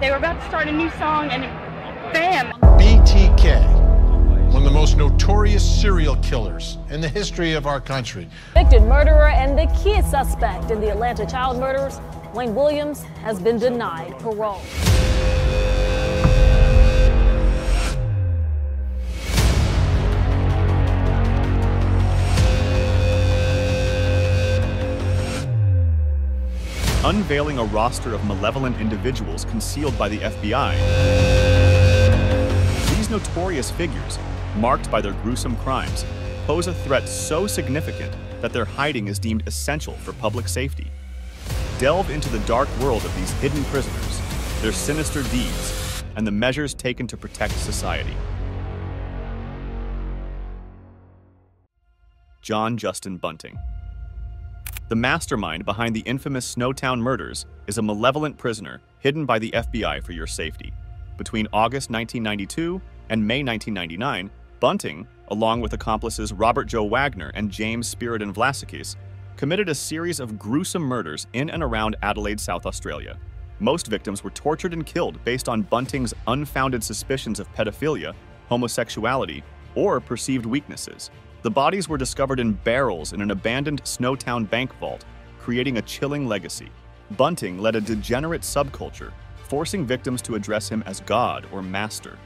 They were about to start a new song, and bam! BTK, one of the most notorious serial killers in the history of our country. Convicted murderer and the key suspect in the Atlanta child murders, Wayne Williams, has been denied parole. Unveiling a roster of malevolent individuals concealed by the FBI. These notorious figures, marked by their gruesome crimes, pose a threat so significant that their hiding is deemed essential for public safety. Delve into the dark world of these hidden prisoners, their sinister deeds, and the measures taken to protect society. John Justin Bunting the mastermind behind the infamous Snowtown murders is a malevolent prisoner hidden by the FBI for your safety. Between August 1992 and May 1999, Bunting, along with accomplices Robert Joe Wagner and James Spyridon Vlassakis, committed a series of gruesome murders in and around Adelaide, South Australia. Most victims were tortured and killed based on Bunting's unfounded suspicions of pedophilia, homosexuality, or perceived weaknesses. The bodies were discovered in barrels in an abandoned Snowtown bank vault, creating a chilling legacy. Bunting led a degenerate subculture, forcing victims to address him as God or Master.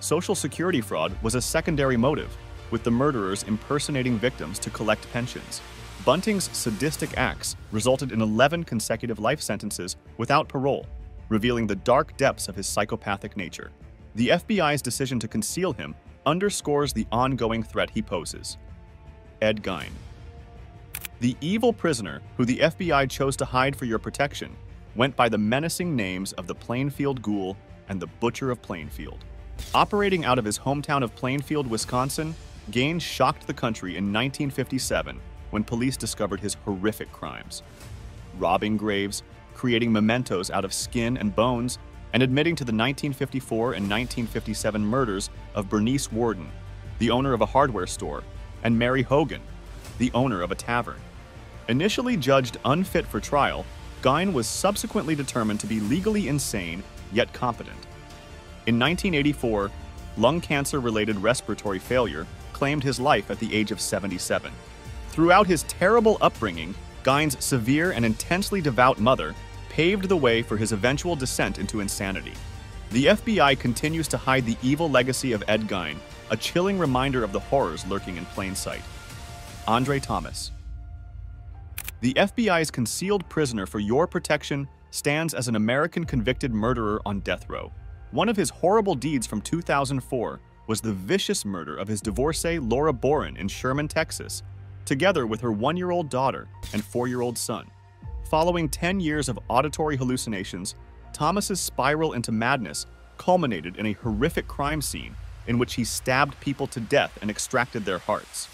Social security fraud was a secondary motive, with the murderers impersonating victims to collect pensions. Bunting's sadistic acts resulted in 11 consecutive life sentences without parole, revealing the dark depths of his psychopathic nature. The FBI's decision to conceal him underscores the ongoing threat he poses. Ed Gein. The evil prisoner who the FBI chose to hide for your protection went by the menacing names of the Plainfield Ghoul and the Butcher of Plainfield. Operating out of his hometown of Plainfield, Wisconsin, Gein shocked the country in 1957 when police discovered his horrific crimes. Robbing graves, creating mementos out of skin and bones, and admitting to the 1954 and 1957 murders of Bernice Worden, the owner of a hardware store, and Mary Hogan, the owner of a tavern. Initially judged unfit for trial, Gein was subsequently determined to be legally insane yet competent. In 1984, lung cancer related respiratory failure claimed his life at the age of 77. Throughout his terrible upbringing, Gein's severe and intensely devout mother paved the way for his eventual descent into insanity. The FBI continues to hide the evil legacy of Ed Gein, a chilling reminder of the horrors lurking in plain sight. Andre Thomas. The FBI's concealed prisoner for your protection stands as an American convicted murderer on death row. One of his horrible deeds from 2004 was the vicious murder of his divorcee Laura Boren in Sherman, Texas, together with her one-year-old daughter and four-year-old son. Following 10 years of auditory hallucinations, Thomas's spiral into madness culminated in a horrific crime scene in which he stabbed people to death and extracted their hearts.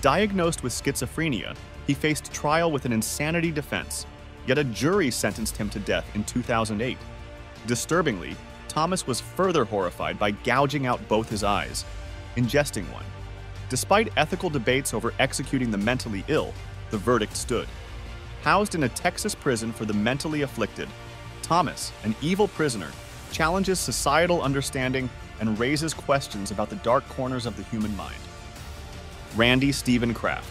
Diagnosed with schizophrenia, he faced trial with an insanity defense, yet a jury sentenced him to death in 2008. Disturbingly, Thomas was further horrified by gouging out both his eyes, ingesting one. Despite ethical debates over executing the mentally ill, the verdict stood. Housed in a Texas prison for the mentally afflicted, Thomas, an evil prisoner, challenges societal understanding and raises questions about the dark corners of the human mind. Randy Stephen Kraft.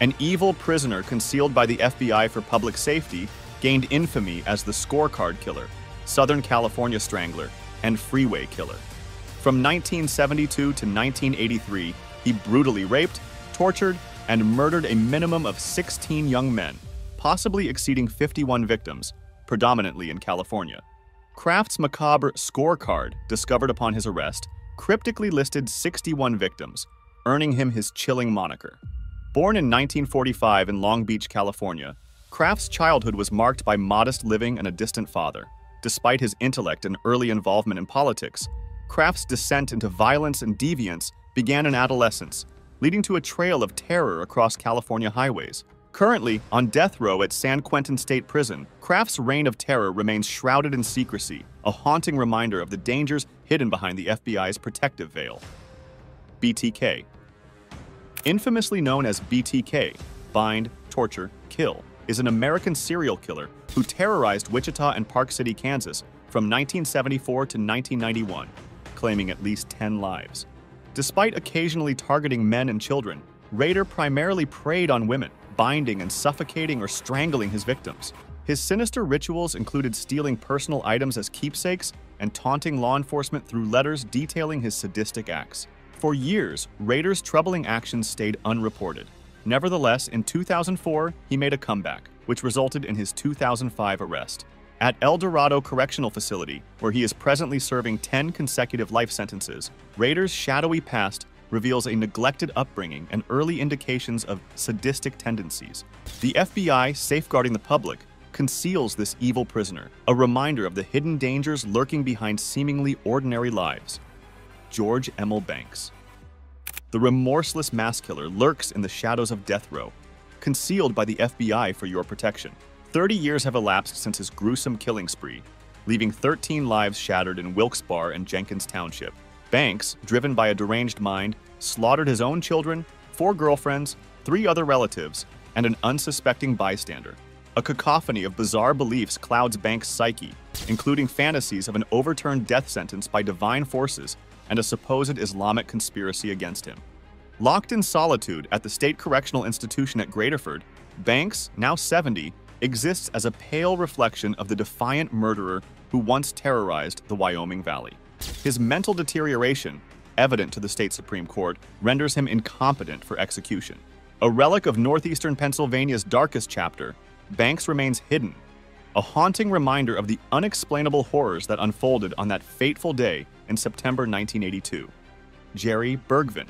An evil prisoner concealed by the FBI for public safety gained infamy as the scorecard killer, Southern California strangler, and freeway killer. From 1972 to 1983, he brutally raped, tortured, and murdered a minimum of 16 young men, possibly exceeding 51 victims, predominantly in California. Kraft's macabre scorecard, discovered upon his arrest, cryptically listed 61 victims, earning him his chilling moniker. Born in 1945 in Long Beach, California, Kraft's childhood was marked by modest living and a distant father. Despite his intellect and early involvement in politics, Kraft's descent into violence and deviance began in adolescence, leading to a trail of terror across California highways. Currently, on death row at San Quentin State Prison, Kraft's reign of terror remains shrouded in secrecy, a haunting reminder of the dangers hidden behind the FBI's protective veil. BTK Infamously known as BTK, bind, torture, kill, is an American serial killer who terrorized Wichita and Park City, Kansas from 1974 to 1991, claiming at least 10 lives. Despite occasionally targeting men and children, Rader primarily preyed on women, binding and suffocating or strangling his victims. His sinister rituals included stealing personal items as keepsakes and taunting law enforcement through letters detailing his sadistic acts. For years, Rader's troubling actions stayed unreported. Nevertheless, in 2004, he made a comeback, which resulted in his 2005 arrest. At El Dorado Correctional Facility, where he is presently serving 10 consecutive life sentences, Rader's shadowy past reveals a neglected upbringing and early indications of sadistic tendencies. The FBI, safeguarding the public, conceals this evil prisoner, a reminder of the hidden dangers lurking behind seemingly ordinary lives. George Emil Banks. The remorseless mass killer lurks in the shadows of death row, concealed by the FBI for your protection. 30 years have elapsed since his gruesome killing spree, leaving 13 lives shattered in Wilkes-Barre and Jenkins Township. Banks, driven by a deranged mind, slaughtered his own children, four girlfriends, three other relatives, and an unsuspecting bystander. A cacophony of bizarre beliefs clouds Banks' psyche, including fantasies of an overturned death sentence by divine forces and a supposed Islamic conspiracy against him. Locked in solitude at the State Correctional Institution at Graterford, Banks, now 70, exists as a pale reflection of the defiant murderer who once terrorized the Wyoming Valley. His mental deterioration, evident to the state Supreme Court, renders him incompetent for execution. A relic of northeastern Pennsylvania's darkest chapter, Banks remains hidden, a haunting reminder of the unexplainable horrors that unfolded on that fateful day in September 1982. Jerry Bergevin.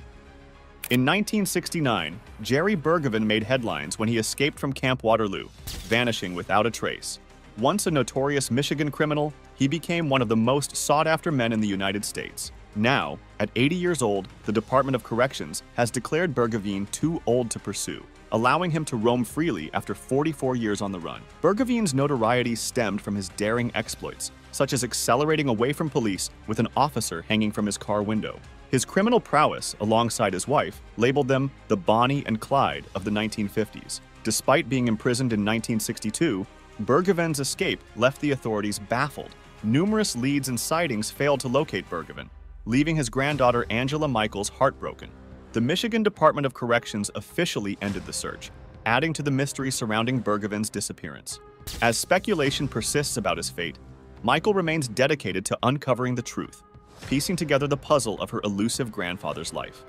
In 1969, Jerry Bergevin made headlines when he escaped from Camp Waterloo, vanishing without a trace. Once a notorious Michigan criminal, he became one of the most sought-after men in the United States. Now, at 80 years old, the Department of Corrections has declared Bergevin too old to pursue, allowing him to roam freely after 44 years on the run. Bergevin's notoriety stemmed from his daring exploits, such as accelerating away from police with an officer hanging from his car window. His criminal prowess, alongside his wife, labeled them the Bonnie and Clyde of the 1950s. Despite being imprisoned in 1962, Bergevin's escape left the authorities baffled. Numerous leads and sightings failed to locate Bergevin, leaving his granddaughter Angela Michaels heartbroken. The Michigan Department of Corrections officially ended the search, adding to the mystery surrounding Bergevin's disappearance. As speculation persists about his fate, Michael remains dedicated to uncovering the truth, piecing together the puzzle of her elusive grandfather's life.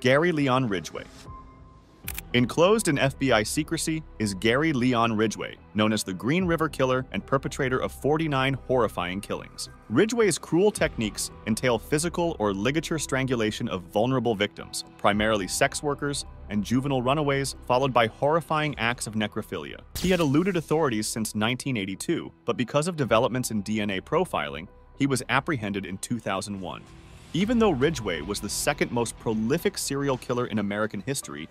Gary Leon Ridgway, Enclosed in FBI secrecy is Gary Leon Ridgway, known as the Green River Killer and perpetrator of 49 horrifying killings. Ridgway's cruel techniques entail physical or ligature strangulation of vulnerable victims, primarily sex workers and juvenile runaways, followed by horrifying acts of necrophilia. He had eluded authorities since 1982, but because of developments in DNA profiling, he was apprehended in 2001. Even though Ridgway was the second most prolific serial killer in American history,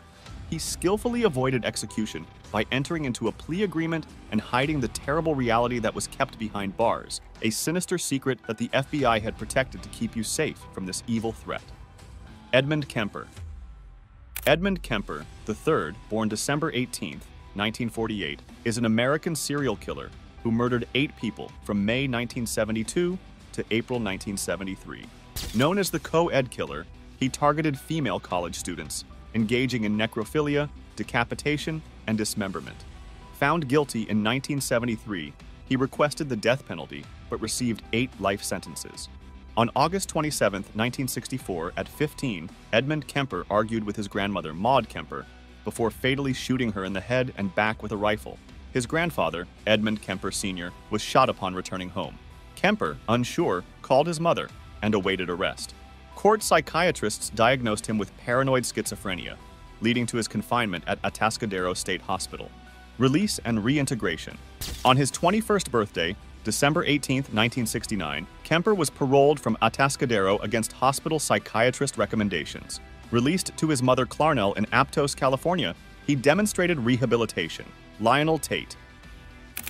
he skillfully avoided execution by entering into a plea agreement and hiding the terrible reality that was kept behind bars, a sinister secret that the FBI had protected to keep you safe from this evil threat. Edmund Kemper Edmund Kemper III, born December 18, 1948, is an American serial killer who murdered eight people from May 1972 to April 1973. Known as the co-ed killer, he targeted female college students engaging in necrophilia, decapitation, and dismemberment. Found guilty in 1973, he requested the death penalty but received eight life sentences. On August 27, 1964, at 15, Edmund Kemper argued with his grandmother, Maud Kemper, before fatally shooting her in the head and back with a rifle. His grandfather, Edmund Kemper Sr., was shot upon returning home. Kemper, unsure, called his mother and awaited arrest. Court psychiatrists diagnosed him with paranoid schizophrenia, leading to his confinement at Atascadero State Hospital. Release and reintegration. On his 21st birthday, December 18, 1969, Kemper was paroled from Atascadero against hospital psychiatrist recommendations. Released to his mother Clarnell in Aptos, California, he demonstrated rehabilitation. Lionel Tate.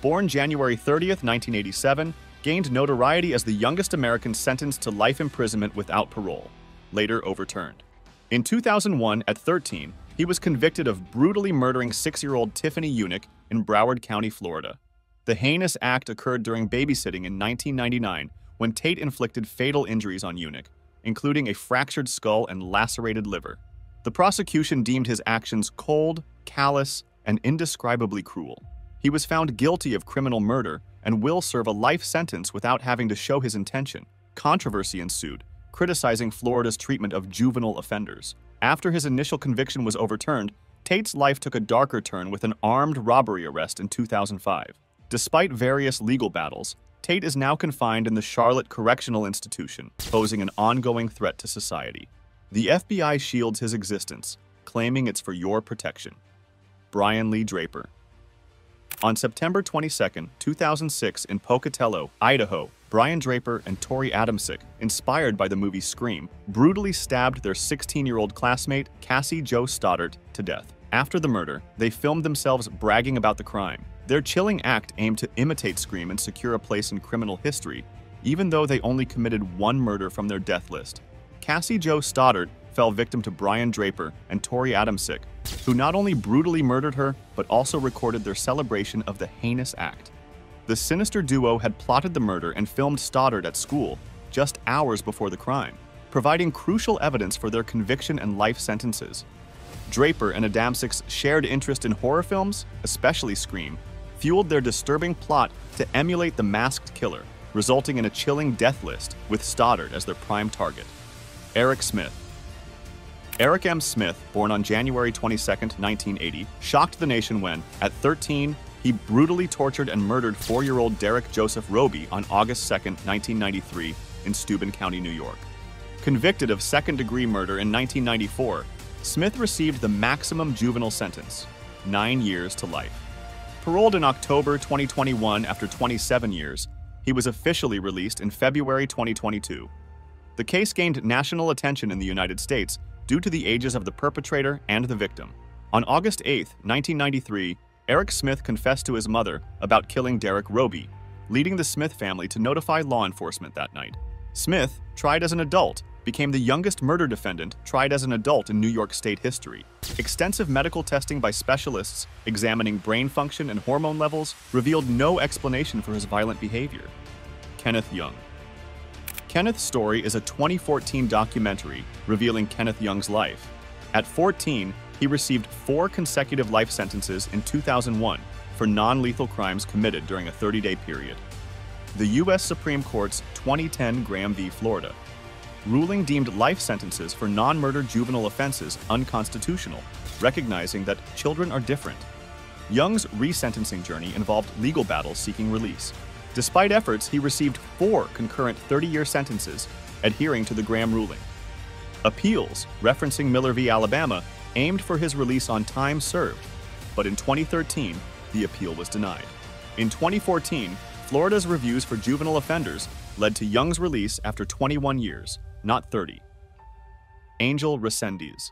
Born January 30, 1987, gained notoriety as the youngest American sentenced to life imprisonment without parole, later overturned. In 2001, at 13, he was convicted of brutally murdering six-year-old Tiffany Eunick in Broward County, Florida. The heinous act occurred during babysitting in 1999 when Tate inflicted fatal injuries on Eunick, including a fractured skull and lacerated liver. The prosecution deemed his actions cold, callous, and indescribably cruel. He was found guilty of criminal murder and will serve a life sentence without having to show his intention. Controversy ensued, criticizing Florida's treatment of juvenile offenders. After his initial conviction was overturned, Tate's life took a darker turn with an armed robbery arrest in 2005. Despite various legal battles, Tate is now confined in the Charlotte Correctional Institution, posing an ongoing threat to society. The FBI shields his existence, claiming it's for your protection. Brian Lee Draper. On September 22, 2006, in Pocatello, Idaho, Brian Draper and Tori Adamczyk, inspired by the movie Scream, brutally stabbed their 16-year-old classmate, Cassie Jo Stoddart, to death. After the murder, they filmed themselves bragging about the crime. Their chilling act aimed to imitate Scream and secure a place in criminal history, even though they only committed one murder from their death list. Cassie Jo Stoddart fell victim to Brian Draper and Tori Adamczyk, who not only brutally murdered her, but also recorded their celebration of the heinous act. The sinister duo had plotted the murder and filmed Stoddart at school just hours before the crime, providing crucial evidence for their conviction and life sentences. Draper and Adamczyk's shared interest in horror films, especially Scream, fueled their disturbing plot to emulate the masked killer, resulting in a chilling death list with Stoddart as their prime target. Eric Smith. Eric M. Smith, born on January 22, 1980, shocked the nation when, at 13, he brutally tortured and murdered four-year-old Derek Joseph Roby on August 2, 1993, in Steuben County, New York. Convicted of second-degree murder in 1994, Smith received the maximum juvenile sentence, nine years to life. Paroled in October 2021 after 27 years, he was officially released in February 2022. The case gained national attention in the United States due to the ages of the perpetrator and the victim. On August 8, 1993, Eric Smith confessed to his mother about killing Derek Roby, leading the Smith family to notify law enforcement that night. Smith, tried as an adult, became the youngest murder defendant tried as an adult in New York State history. Extensive medical testing by specialists examining brain function and hormone levels revealed no explanation for his violent behavior. Kenneth Young. Kenneth's story is a 2014 documentary revealing Kenneth Young's life. At 14, he received four consecutive life sentences in 2001 for non lethal crimes committed during a 30 day period. The U.S. Supreme Court's 2010 Graham v. Florida ruling deemed life sentences for non murder juvenile offenses unconstitutional, recognizing that children are different. Young's resentencing journey involved legal battles seeking release. Despite efforts, he received four concurrent 30 year sentences, adhering to the Graham ruling. Appeals, referencing Miller v. Alabama, aimed for his release on time served, but in 2013, the appeal was denied. In 2014, Florida's reviews for juvenile offenders led to Young's release after 21 years, not 30. Angel Resendiz.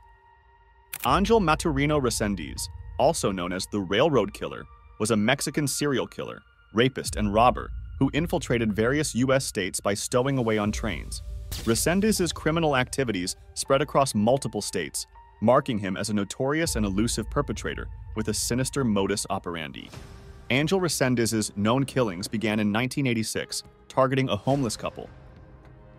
Angel Maturino Resendiz, also known as the Railroad Killer, was a Mexican serial killer, rapist, and robber who infiltrated various U.S. states by stowing away on trains. Resendiz's criminal activities spread across multiple states, marking him as a notorious and elusive perpetrator with a sinister modus operandi. Angel Resendiz's known killings began in 1986, targeting a homeless couple.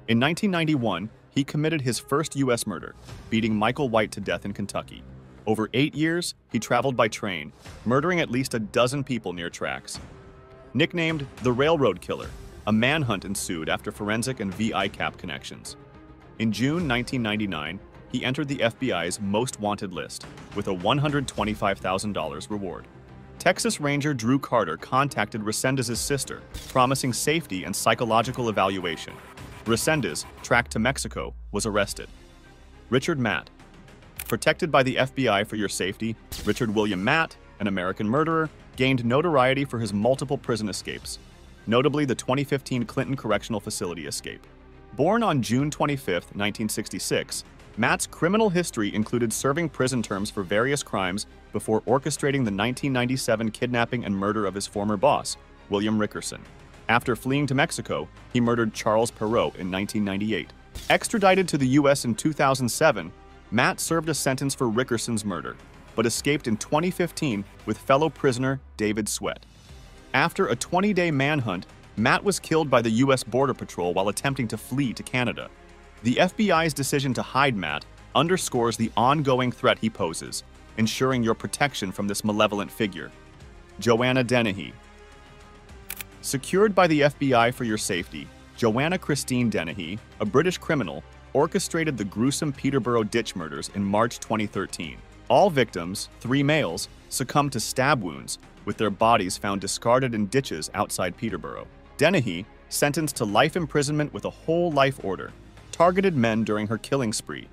In 1991, he committed his first U.S. murder, beating Michael White to death in Kentucky. Over eight years, he traveled by train, murdering at least a dozen people near tracks. Nicknamed the Railroad Killer, a manhunt ensued after forensic and VICAP connections. In June 1999, he entered the FBI's most wanted list with a $125,000 reward. Texas Ranger Drew Carter contacted Resendiz's sister, promising safety and psychological evaluation. Resendiz, tracked to Mexico, was arrested. Richard Matt. Protected by the FBI for your safety, Richard William Matt, an American murderer, gained notoriety for his multiple prison escapes, notably the 2015 Clinton Correctional Facility escape. Born on June 25, 1966, Matt's criminal history included serving prison terms for various crimes before orchestrating the 1997 kidnapping and murder of his former boss, William Rickerson. After fleeing to Mexico, he murdered Charles Perrault in 1998. Extradited to the U.S. in 2007, Matt served a sentence for Rickerson's murder. But escaped in 2015 with fellow prisoner David Sweat. After a 20-day manhunt, Matt was killed by the U.S. Border Patrol while attempting to flee to Canada. The FBI's decision to hide Matt underscores the ongoing threat he poses, ensuring your protection from this malevolent figure. Joanna Dennehy. Secured by the FBI for your safety, Joanna Christine Dennehy, a British criminal, orchestrated the gruesome Peterborough ditch murders in March 2013. All victims, three males, succumbed to stab wounds, with their bodies found discarded in ditches outside Peterborough. Dennehy, sentenced to life imprisonment with a whole life order, targeted men during her killing spree,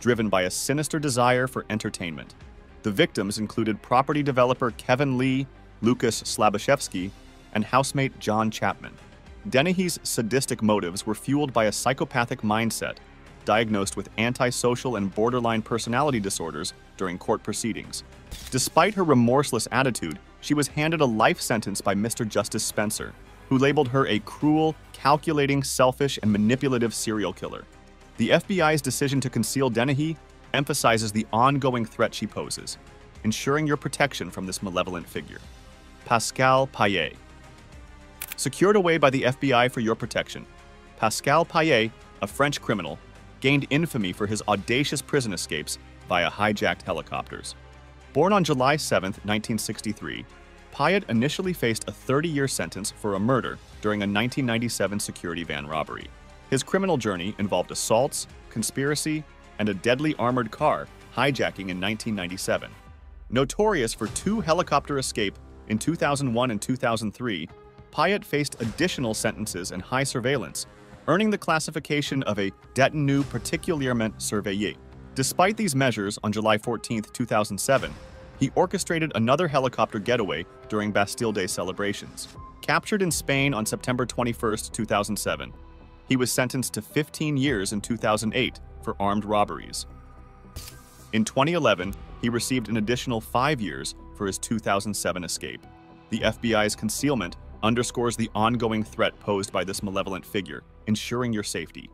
driven by a sinister desire for entertainment. The victims included property developer Kevin Lee, Lucas Slaboszewski, and housemate John Chapman. Dennehy's sadistic motives were fueled by a psychopathic mindset, diagnosed with antisocial and borderline personality disorders during court proceedings. Despite her remorseless attitude, she was handed a life sentence by Mr. Justice Spencer, who labeled her a cruel, calculating, selfish, and manipulative serial killer. The FBI's decision to conceal Dennehy emphasizes the ongoing threat she poses, ensuring your protection from this malevolent figure. Pascal Payet Secured away by the FBI for your protection, Pascal Payet, a French criminal, gained infamy for his audacious prison escapes via hijacked helicopters. Born on July 7, 1963, Payet initially faced a 30-year sentence for a murder during a 1997 security van robbery. His criminal journey involved assaults, conspiracy, and a deadly armored car hijacking in 1997. Notorious for two helicopter escape in 2001 and 2003, Payet faced additional sentences and high surveillance, earning the classification of a détenu particulièrement surveillé. Despite these measures, on July 14, 2007, he orchestrated another helicopter getaway during Bastille Day celebrations. Captured in Spain on September 21, 2007, he was sentenced to 15 years in 2008 for armed robberies. In 2011, he received an additional five years for his 2007 escape. The FBI's concealment underscores the ongoing threat posed by this malevolent figure, ensuring your safety.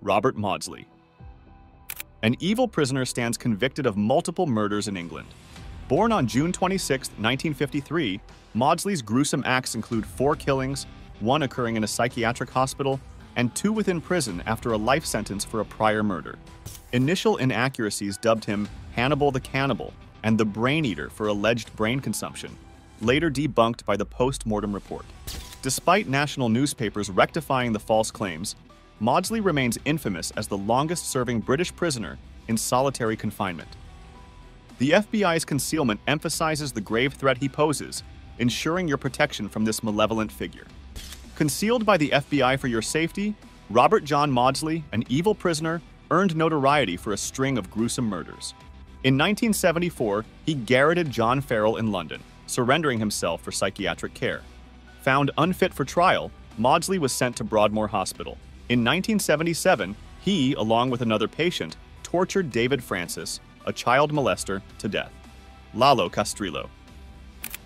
Robert Maudsley. An evil prisoner stands convicted of multiple murders in England. Born on June 26, 1953, Maudsley's gruesome acts include four killings, one occurring in a psychiatric hospital, and two within prison after a life sentence for a prior murder. Initial inaccuracies dubbed him Hannibal the Cannibal and the Brain Eater for alleged brain consumption, later debunked by the post mortem report. Despite national newspapers rectifying the false claims, Maudsley remains infamous as the longest serving British prisoner in solitary confinement. The FBI's concealment emphasizes the grave threat he poses, ensuring your protection from this malevolent figure. Concealed by the FBI for your safety, Robert John Maudsley, an evil prisoner, earned notoriety for a string of gruesome murders. In 1974, he garroted John Farrell in London, surrendering himself for psychiatric care. Found unfit for trial, Maudsley was sent to Broadmoor Hospital. In 1977, he, along with another patient, tortured David Francis, a child molester, to death. Lalo Castrillo.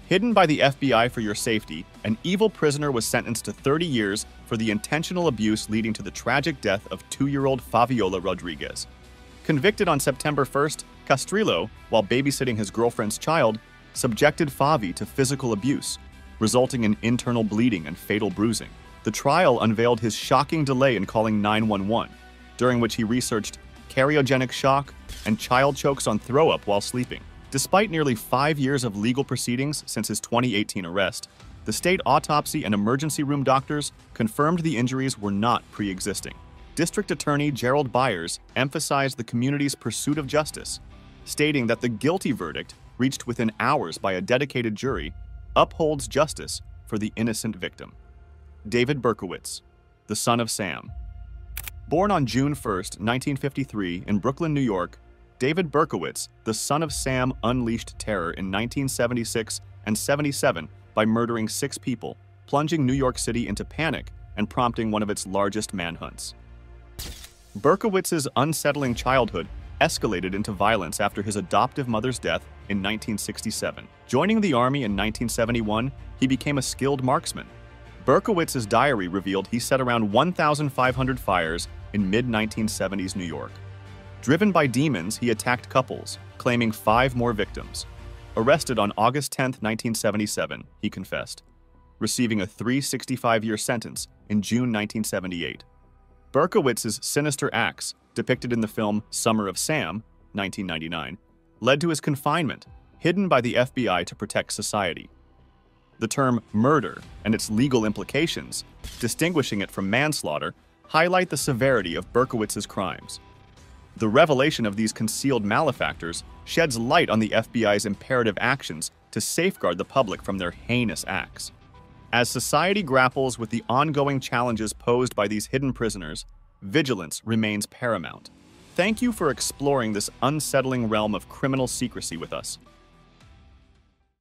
Hidden by the FBI for your safety, an evil prisoner was sentenced to 30 years for the intentional abuse leading to the tragic death of two-year-old Fabiola Rodriguez. Convicted on September 1st, Castrillo, while babysitting his girlfriend's child, subjected Favi to physical abuse, resulting in internal bleeding and fatal bruising. The trial unveiled his shocking delay in calling 911, during which he researched cardiogenic shock and child chokes on throw up while sleeping. Despite nearly five years of legal proceedings since his 2018 arrest, the state autopsy and emergency room doctors confirmed the injuries were not pre existing. District Attorney Gerald Byers emphasized the community's pursuit of justice, stating that the guilty verdict, reached within hours by a dedicated jury, upholds justice for the innocent victim. David Berkowitz, the son of Sam. Born on June 1, 1953, in Brooklyn, New York, David Berkowitz, the son of Sam, unleashed terror in 1976 and 77 by murdering six people, plunging New York City into panic and prompting one of its largest manhunts. Berkowitz's unsettling childhood escalated into violence after his adoptive mother's death in 1967. Joining the army in 1971, he became a skilled marksman. Berkowitz's diary revealed he set around 1,500 fires in mid-1970s New York. Driven by demons, he attacked couples, claiming five more victims. Arrested on August 10, 1977, he confessed, receiving a 365 year sentence in June 1978. Berkowitz's sinister acts, depicted in the film Summer of Sam, 1999, led to his confinement, hidden by the FBI to protect society. The term murder and its legal implications, distinguishing it from manslaughter, highlight the severity of Berkowitz's crimes. The revelation of these concealed malefactors sheds light on the FBI's imperative actions to safeguard the public from their heinous acts. As society grapples with the ongoing challenges posed by these hidden prisoners, vigilance remains paramount. Thank you for exploring this unsettling realm of criminal secrecy with us.